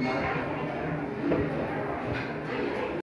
Thank you.